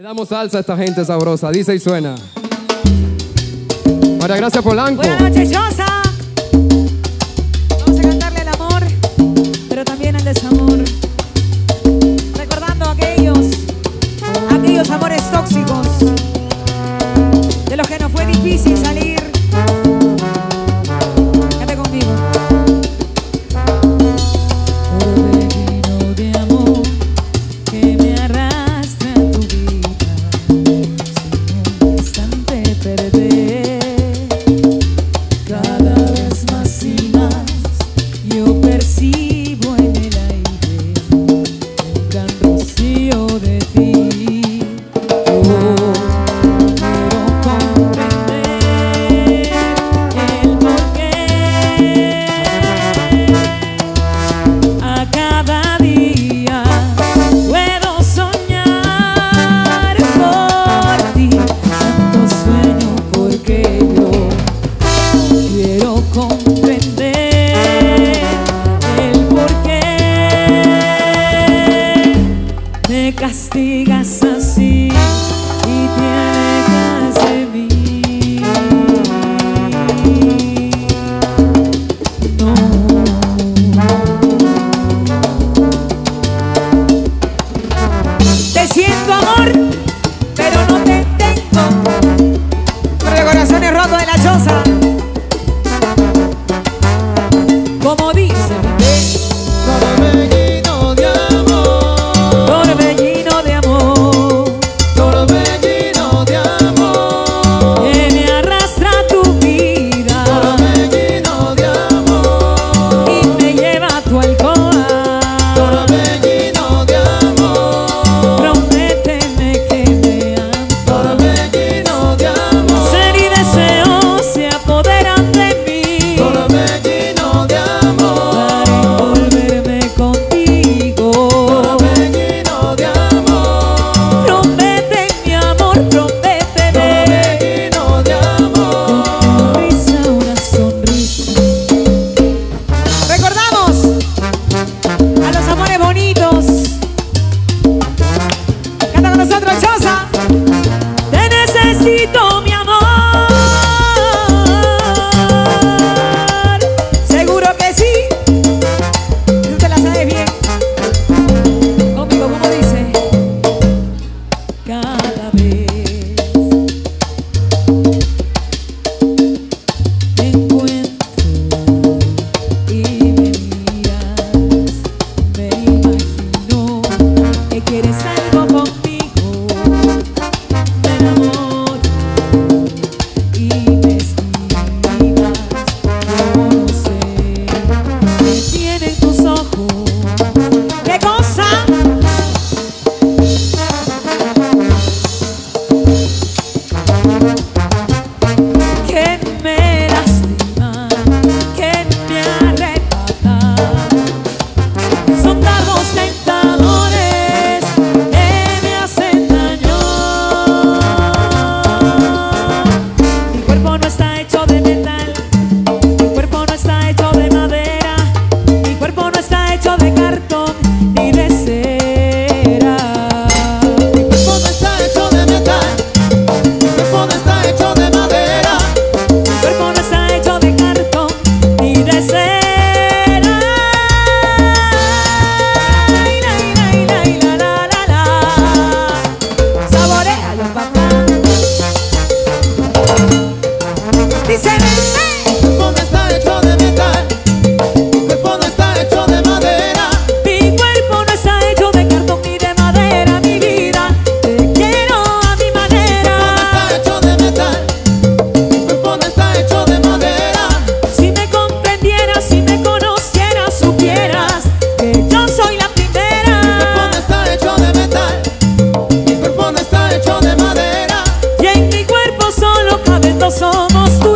Le damos salsa a esta gente sabrosa, dice y suena. María Gracia Polanco. Buenas noches, Rosa. see. me castigas así y tienes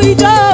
He does.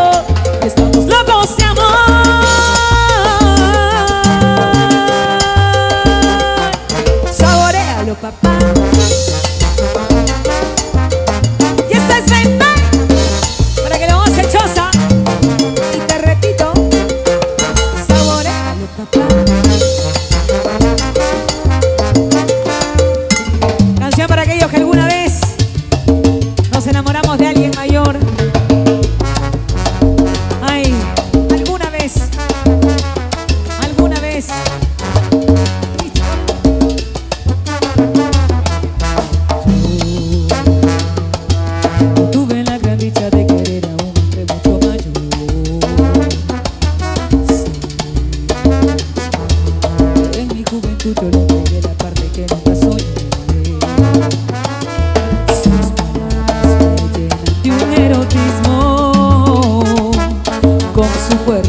光是为。